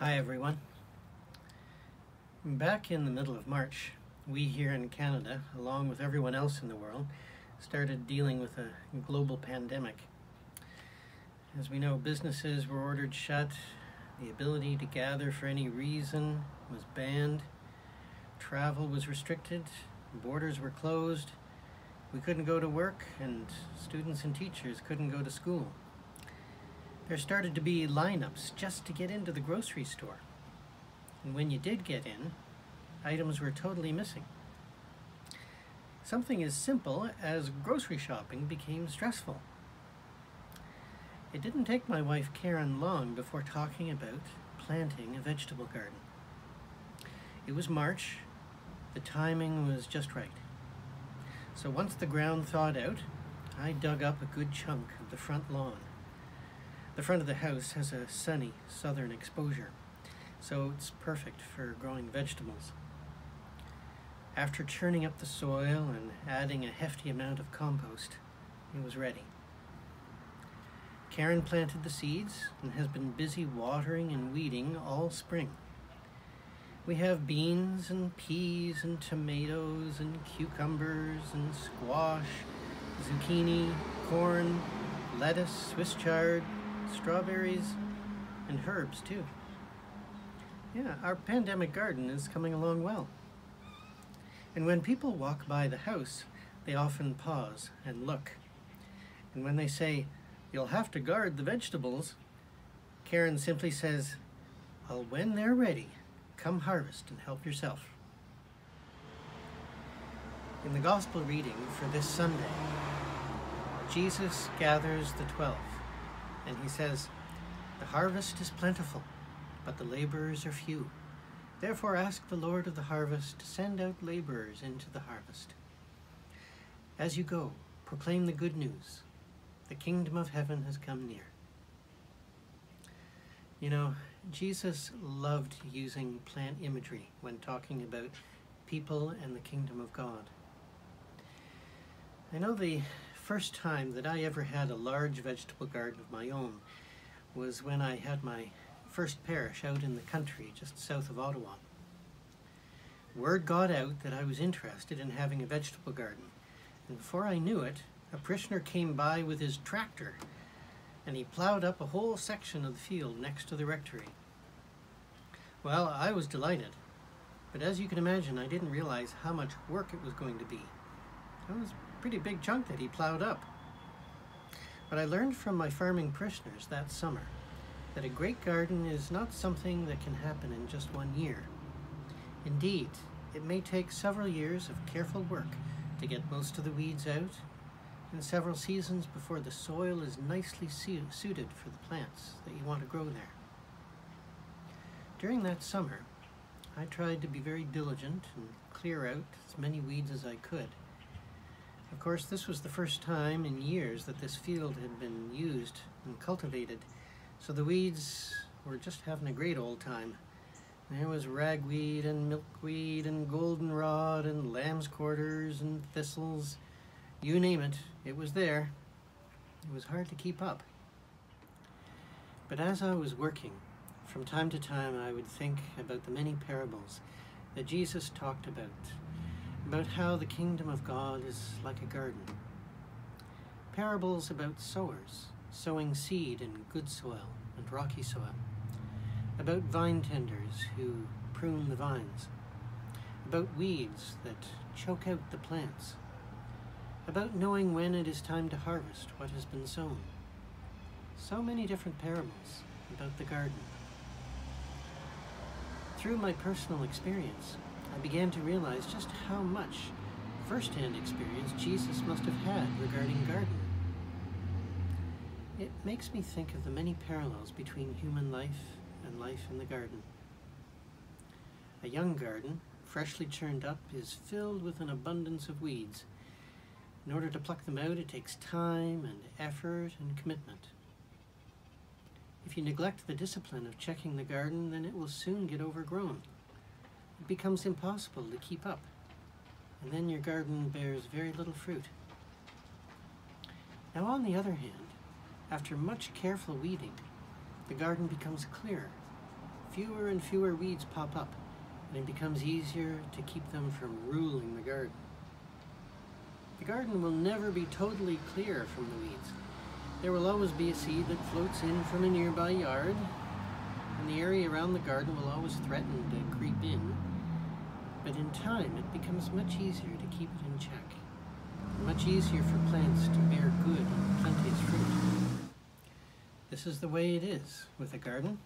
Hi everyone. Back in the middle of March, we here in Canada, along with everyone else in the world, started dealing with a global pandemic. As we know, businesses were ordered shut, the ability to gather for any reason was banned, travel was restricted, borders were closed, we couldn't go to work, and students and teachers couldn't go to school. There started to be lineups just to get into the grocery store. And when you did get in, items were totally missing. Something as simple as grocery shopping became stressful. It didn't take my wife Karen long before talking about planting a vegetable garden. It was March, the timing was just right. So once the ground thawed out, I dug up a good chunk of the front lawn. The front of the house has a sunny southern exposure, so it's perfect for growing vegetables. After churning up the soil and adding a hefty amount of compost, it was ready. Karen planted the seeds and has been busy watering and weeding all spring. We have beans and peas and tomatoes and cucumbers and squash, zucchini, corn, lettuce, Swiss chard, strawberries, and herbs too. Yeah, our pandemic garden is coming along well. And when people walk by the house, they often pause and look. And when they say, you'll have to guard the vegetables, Karen simply says, well, when they're ready, Come harvest and help yourself. In the Gospel reading for this Sunday, Jesus gathers the twelve, and he says, The harvest is plentiful, but the laborers are few. Therefore ask the Lord of the harvest to send out laborers into the harvest. As you go, proclaim the good news. The kingdom of heaven has come near. You know, Jesus loved using plant imagery when talking about people and the kingdom of God. I know the first time that I ever had a large vegetable garden of my own was when I had my first parish out in the country just south of Ottawa. Word got out that I was interested in having a vegetable garden, and before I knew it, a parishioner came by with his tractor and he plowed up a whole section of the field next to the rectory. Well, I was delighted, but as you can imagine, I didn't realize how much work it was going to be. It was pretty big chunk that he plowed up. But I learned from my farming parishioners that summer that a great garden is not something that can happen in just one year. Indeed, it may take several years of careful work to get most of the weeds out and several seasons before the soil is nicely suited for the plants that you want to grow there. During that summer, I tried to be very diligent and clear out as many weeds as I could. Of course, this was the first time in years that this field had been used and cultivated, so the weeds were just having a great old time. There was ragweed and milkweed and goldenrod and lamb's quarters and thistles you name it, it was there. It was hard to keep up. But as I was working, from time to time I would think about the many parables that Jesus talked about, about how the kingdom of God is like a garden. Parables about sowers, sowing seed in good soil and rocky soil, about vine tenders who prune the vines, about weeds that choke out the plants, about knowing when it is time to harvest what has been sown. So many different parables about the garden. Through my personal experience, I began to realize just how much first-hand experience Jesus must have had regarding gardening. It makes me think of the many parallels between human life and life in the garden. A young garden, freshly churned up, is filled with an abundance of weeds in order to pluck them out, it takes time and effort and commitment. If you neglect the discipline of checking the garden, then it will soon get overgrown. It becomes impossible to keep up, and then your garden bears very little fruit. Now on the other hand, after much careful weeding, the garden becomes clearer, fewer and fewer weeds pop up, and it becomes easier to keep them from ruling the garden. The garden will never be totally clear from the weeds. There will always be a seed that floats in from a nearby yard, and the area around the garden will always threaten to creep in. But in time, it becomes much easier to keep it in check. Much easier for plants to bear good and plenteous fruit. This is the way it is with a garden.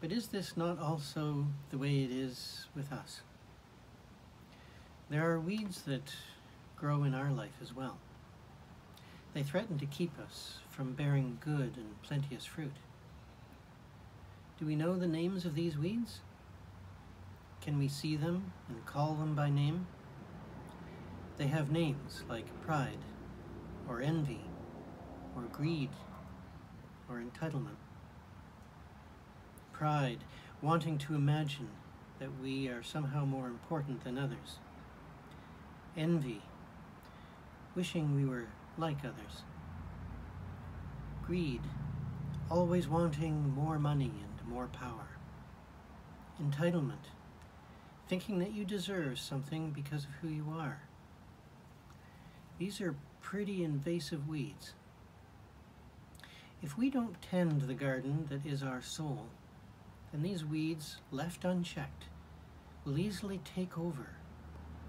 But is this not also the way it is with us? There are weeds that grow in our life as well. They threaten to keep us from bearing good and plenteous fruit. Do we know the names of these weeds? Can we see them and call them by name? They have names like pride, or envy, or greed, or entitlement. Pride, wanting to imagine that we are somehow more important than others. Envy, wishing we were like others. Greed, always wanting more money and more power. Entitlement, thinking that you deserve something because of who you are. These are pretty invasive weeds. If we don't tend the garden that is our soul, then these weeds, left unchecked, will easily take over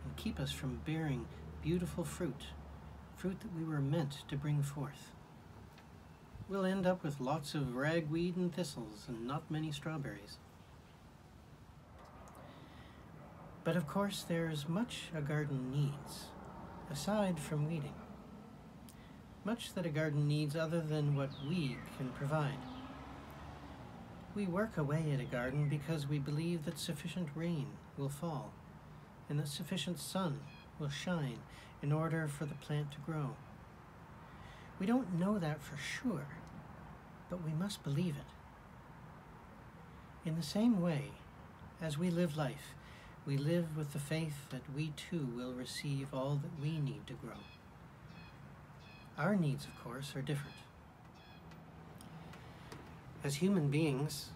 and keep us from bearing beautiful fruit, fruit that we were meant to bring forth. We'll end up with lots of ragweed and thistles and not many strawberries. But of course, there's much a garden needs aside from weeding. Much that a garden needs other than what we can provide. We work away at a garden because we believe that sufficient rain will fall and that sufficient sun will shine in order for the plant to grow. We don't know that for sure, but we must believe it. In the same way, as we live life, we live with the faith that we too will receive all that we need to grow. Our needs, of course, are different. As human beings,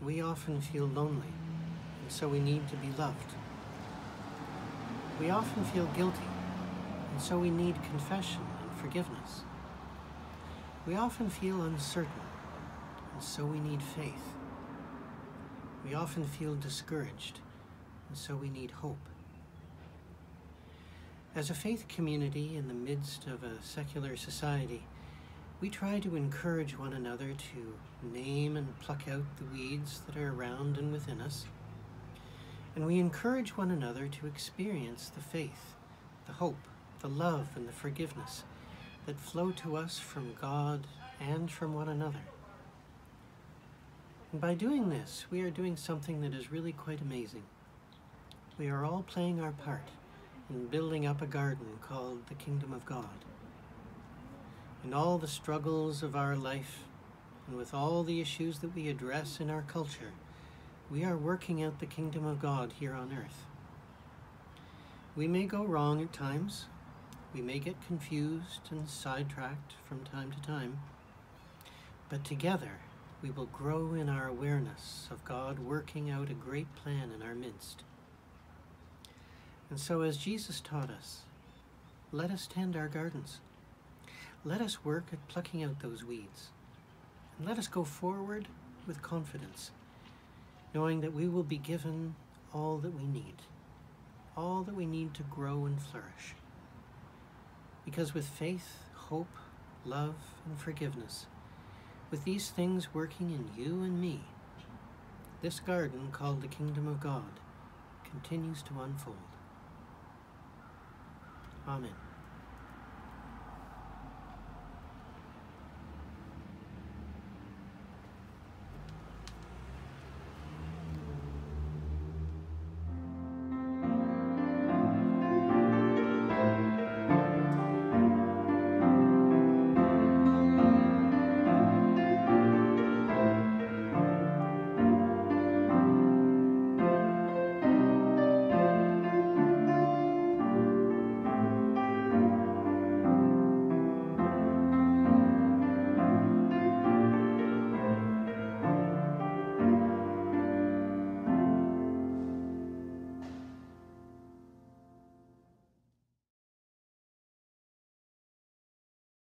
we often feel lonely, and so we need to be loved. We often feel guilty, and so we need confession and forgiveness. We often feel uncertain, and so we need faith. We often feel discouraged, and so we need hope. As a faith community in the midst of a secular society, we try to encourage one another to name and pluck out the weeds that are around and within us. And we encourage one another to experience the faith, the hope, the love, and the forgiveness that flow to us from God and from one another. And by doing this, we are doing something that is really quite amazing we are all playing our part in building up a garden called the Kingdom of God. In all the struggles of our life, and with all the issues that we address in our culture, we are working out the kingdom of God here on earth. We may go wrong at times. We may get confused and sidetracked from time to time. But together, we will grow in our awareness of God working out a great plan in our midst. And so, as Jesus taught us, let us tend our gardens. Let us work at plucking out those weeds. And let us go forward with confidence, knowing that we will be given all that we need, all that we need to grow and flourish. Because with faith, hope, love, and forgiveness, with these things working in you and me, this garden called the Kingdom of God continues to unfold. Amen.